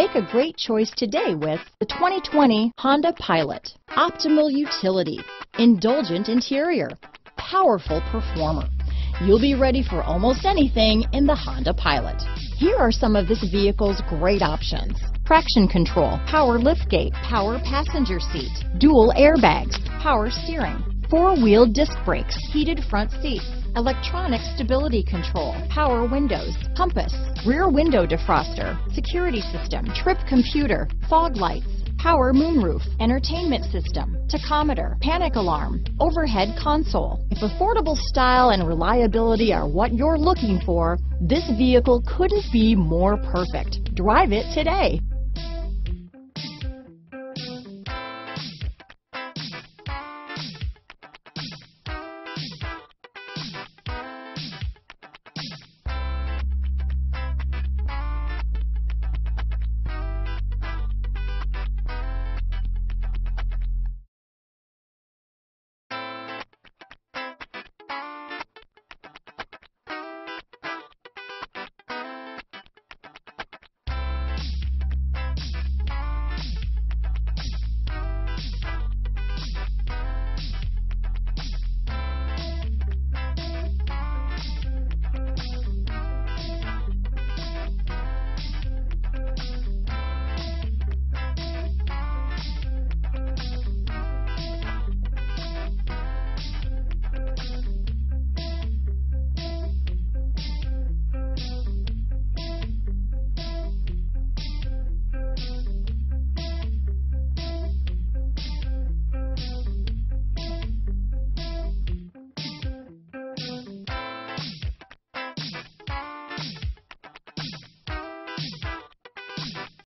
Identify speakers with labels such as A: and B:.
A: Make a great choice today with the 2020 Honda Pilot. Optimal utility, indulgent interior, powerful performer. You'll be ready for almost anything in the Honda Pilot. Here are some of this vehicle's great options. Traction control, power liftgate, power passenger seat, dual airbags, power steering, four-wheel disc brakes, heated front seats, electronic stability control, power windows, compass, rear window defroster, security system, trip computer, fog lights, power moonroof, entertainment system, tachometer, panic alarm, overhead console. If affordable style and reliability are what you're looking for, this vehicle couldn't be more perfect. Drive it today.